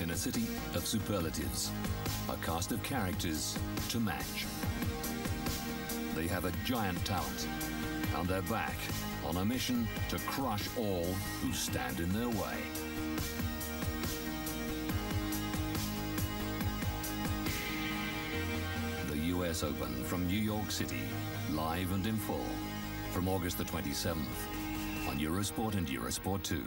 in a city of superlatives, a cast of characters to match. They have a giant talent, and they're back on a mission to crush all who stand in their way. The US Open from New York City, live and in full, from August the 27th on Eurosport and Eurosport 2.